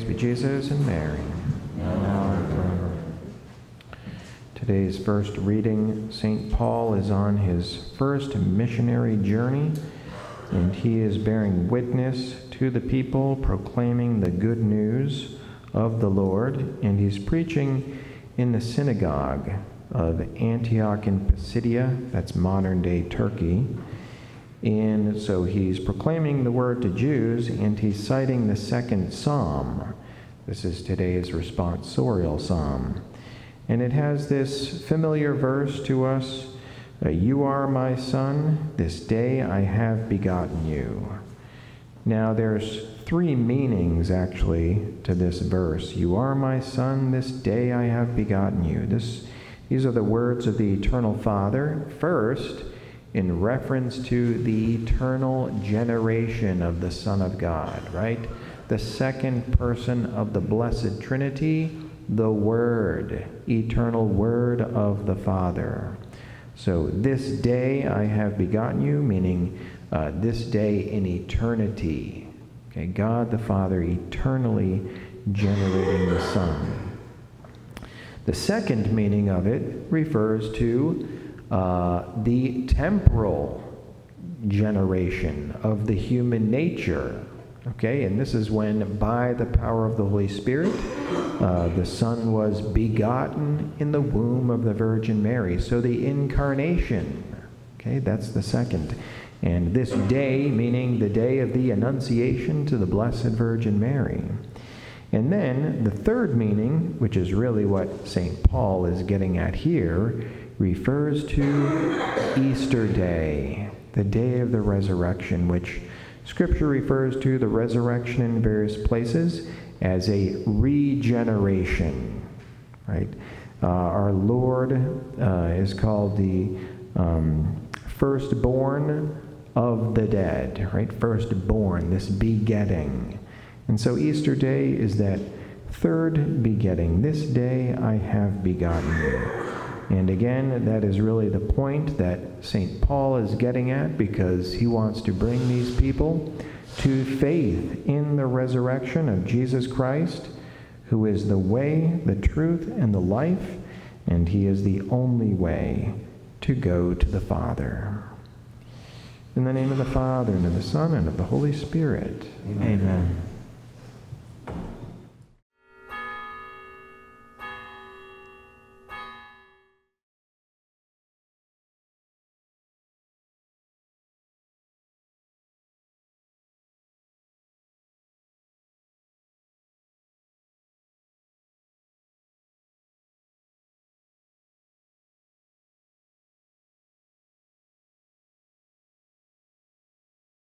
Praise be Jesus and Mary. Today's first reading, St. Paul is on his first missionary journey, and he is bearing witness to the people, proclaiming the good news of the Lord, and he's preaching in the synagogue of Antioch in Pisidia, that's modern day Turkey. And so he's proclaiming the word to Jews and he's citing the second psalm. This is today's responsorial psalm. And it has this familiar verse to us uh, You are my son, this day I have begotten you. Now there's three meanings actually to this verse. You are my son, this day I have begotten you. This, these are the words of the eternal Father. First, in reference to the eternal generation of the Son of God, right? The second person of the Blessed Trinity, the Word, eternal Word of the Father. So, this day I have begotten you, meaning uh, this day in eternity. Okay, God the Father eternally generating the Son. The second meaning of it refers to uh, the temporal generation of the human nature. Okay, and this is when, by the power of the Holy Spirit, uh, the Son was begotten in the womb of the Virgin Mary. So the incarnation, okay, that's the second. And this day, meaning the day of the Annunciation to the Blessed Virgin Mary. And then the third meaning, which is really what St. Paul is getting at here, refers to Easter Day, the day of the resurrection, which Scripture refers to the resurrection in various places as a regeneration, right? Uh, our Lord uh, is called the um, firstborn of the dead, right? Firstborn, this begetting. And so Easter Day is that third begetting. This day I have begotten you. And again, that is really the point that St. Paul is getting at because he wants to bring these people to faith in the resurrection of Jesus Christ, who is the way, the truth, and the life, and he is the only way to go to the Father. In the name of the Father, and of the Son, and of the Holy Spirit. Amen. Amen.